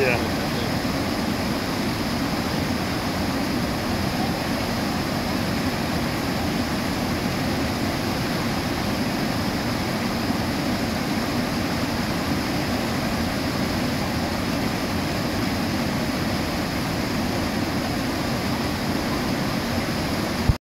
Yeah.